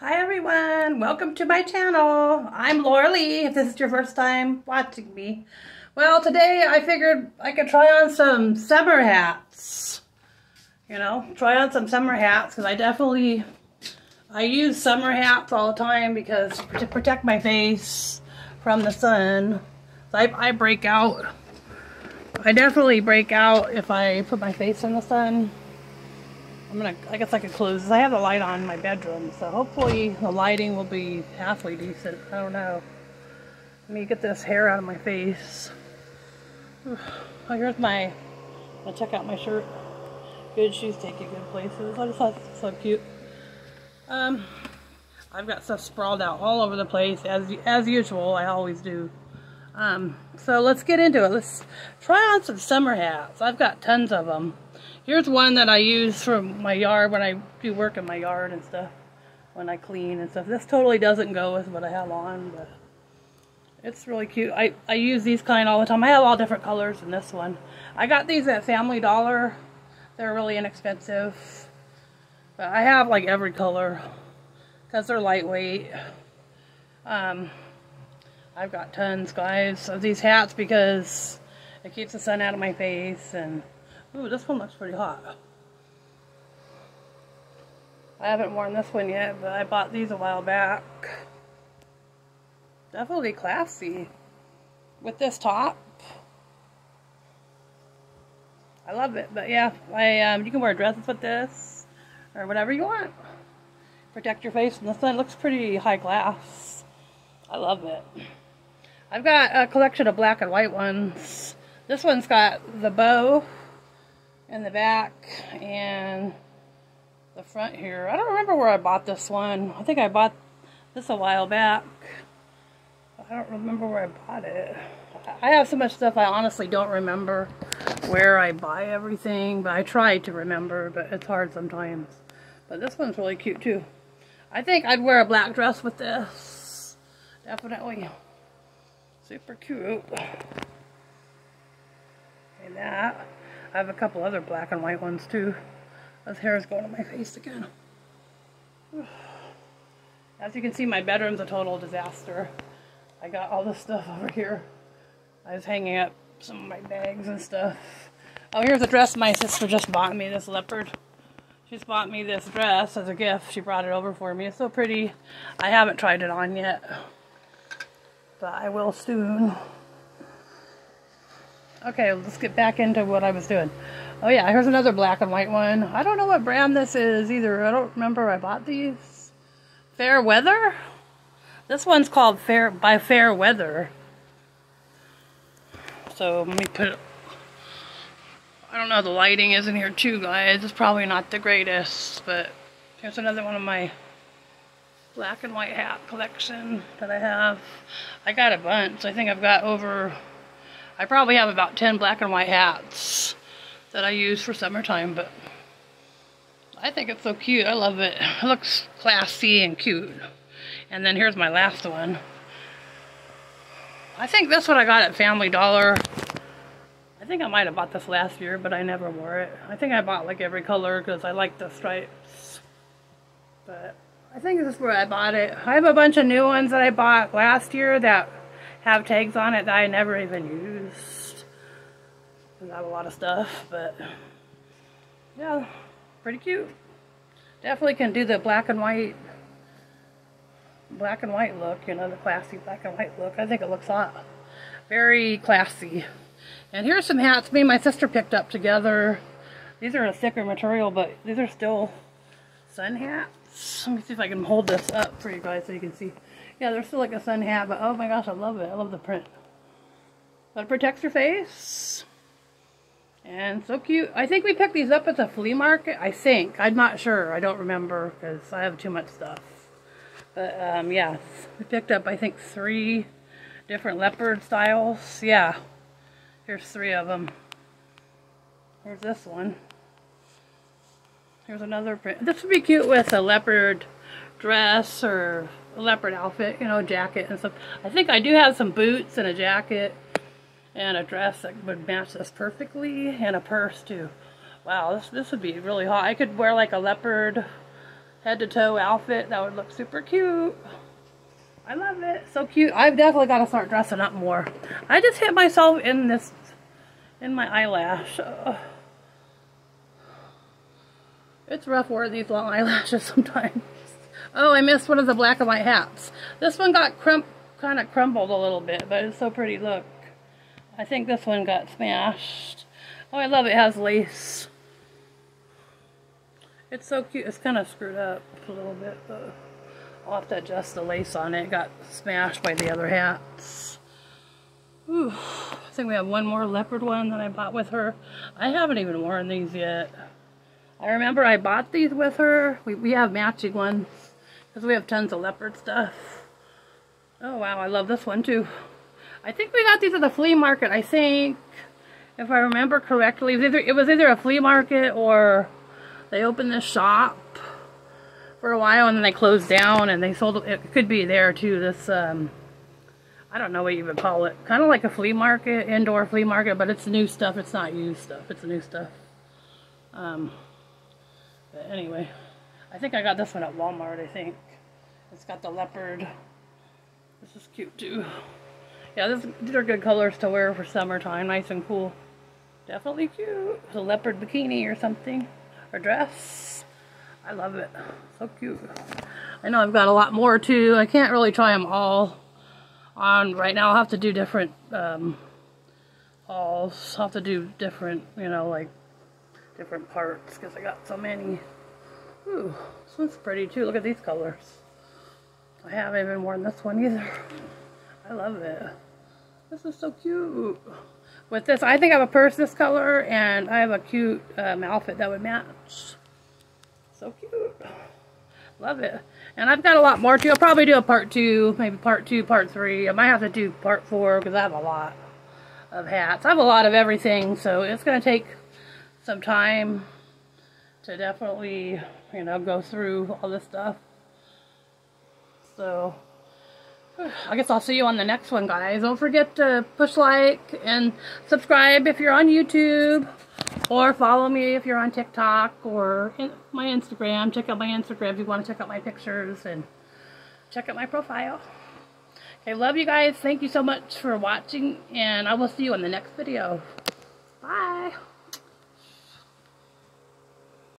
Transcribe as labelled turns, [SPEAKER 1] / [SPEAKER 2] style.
[SPEAKER 1] Hi everyone, welcome to my channel. I'm Laura Lee, if this is your first time watching me. Well, today I figured I could try on some summer hats. You know, try on some summer hats because I definitely, I use summer hats all the time because to protect my face from the sun. I, I break out. I definitely break out if I put my face in the sun. I'm gonna, I guess I could close this. I have the light on in my bedroom, so hopefully the lighting will be halfway decent. I don't know. Let me get this hair out of my face. Oh, here's my, I'll check out my shirt. Good shoes take you good places. I just thought it's so cute. Um, I've got stuff sprawled out all over the place, as, as usual, I always do. Um, so let's get into it. Let's try on some summer hats. I've got tons of them. Here's one that I use for my yard when I do work in my yard and stuff. When I clean and stuff. This totally doesn't go with what I have on, but it's really cute. I, I use these kind all the time. I have all different colors in this one. I got these at Family Dollar. They're really inexpensive. But I have like every color because they're lightweight. Um, I've got tons, guys, of these hats because it keeps the sun out of my face and Ooh, this one looks pretty hot. I haven't worn this one yet, but I bought these a while back. Definitely classy. With this top. I love it, but yeah, I um, you can wear dresses with this, or whatever you want. Protect your face from the sun. It looks pretty high class. I love it. I've got a collection of black and white ones. This one's got the bow in the back and the front here. I don't remember where I bought this one. I think I bought this a while back. I don't remember where I bought it. I have so much stuff I honestly don't remember where I buy everything, but I try to remember, but it's hard sometimes. But this one's really cute too. I think I'd wear a black dress with this. Definitely. Super cute. And that. I have a couple other black and white ones too. This hair is going on my face again. As you can see, my bedroom's a total disaster. I got all this stuff over here. I was hanging up some of my bags and stuff. Oh, here's a dress my sister just bought me, this leopard. She's bought me this dress as a gift. She brought it over for me. It's so pretty. I haven't tried it on yet. But I will soon. Okay, let's get back into what I was doing. Oh yeah, here's another black and white one. I don't know what brand this is either. I don't remember I bought these. Fair Weather? This one's called Fair by Fair Weather. So let me put it. I don't know, the lighting is in here too, guys. It's probably not the greatest, but here's another one of my black and white hat collection that I have. I got a bunch. I think I've got over I probably have about 10 black and white hats that I use for summertime, but I think it's so cute. I love it. It looks classy and cute. And then here's my last one. I think this one I got at Family Dollar. I think I might have bought this last year, but I never wore it. I think I bought like every color because I like the stripes. But I think this is where I bought it. I have a bunch of new ones that I bought last year that have tags on it that I never even used. Not a lot of stuff, but yeah, pretty cute. Definitely can do the black and white black and white look, you know, the classy black and white look. I think it looks hot. Very classy. And here's some hats me and my sister picked up together. These are a thicker material, but these are still sun hats. Let me see if I can hold this up for you guys so you can see. Yeah, they're still like a sun hat, but oh my gosh, I love it. I love the print. But it protects your face. And so cute. I think we picked these up at the flea market. I think. I'm not sure. I don't remember because I have too much stuff. But um, yeah, we picked up I think three different leopard styles. Yeah, here's three of them. Here's this one. Here's another print. This would be cute with a leopard dress or leopard outfit, you know, jacket and stuff. I think I do have some boots and a jacket and a dress that would match this perfectly and a purse too. Wow, this, this would be really hot. I could wear like a leopard head to toe outfit. That would look super cute. I love it. So cute. I've definitely got to start dressing up more. I just hit myself in this, in my eyelash. Uh, it's rough wearing these long eyelashes sometimes. Oh, I missed one of the black and white hats. This one got crump, kind of crumbled a little bit, but it's so pretty. Look. I think this one got smashed. Oh, I love it. It has lace. It's so cute. It's kind of screwed up a little bit, but... I'll have to adjust the lace on it. it got smashed by the other hats. Ooh, I think we have one more leopard one that I bought with her. I haven't even worn these yet. I remember I bought these with her. We, we have matching ones because we have tons of leopard stuff. Oh wow, I love this one too. I think we got these at the flea market, I think. If I remember correctly, it was either, it was either a flea market or they opened the shop for a while and then they closed down and they sold it. It could be there too. This, um, I don't know what you would call it. Kind of like a flea market, indoor flea market, but it's new stuff. It's not used stuff. It's new stuff. Um, but anyway, I think I got this one at Walmart, I think. It's got the leopard. This is cute too. Yeah, this, these are good colors to wear for summertime. Nice and cool. Definitely cute. It's a leopard bikini or something. Or dress. I love it. So cute. I know I've got a lot more too. I can't really try them all on right now. I'll have to do different um, hauls. I'll have to do different, you know, like different parts because I got so many. Ooh, this one's pretty too. Look at these colors. I haven't even worn this one either. I love it. This is so cute. With this, I think I have a purse this color and I have a cute um, outfit that would match. So cute. Love it. And I've got a lot more too. I'll probably do a part two, maybe part two, part three. I might have to do part four because I have a lot of hats. I have a lot of everything, so it's going to take some time to definitely, you know, go through all this stuff. So, I guess I'll see you on the next one, guys. Don't forget to push like and subscribe if you're on YouTube. Or follow me if you're on TikTok or my Instagram. Check out my Instagram if you want to check out my pictures and check out my profile. Okay, love you guys. Thank you so much for watching, and I will see you in the next video.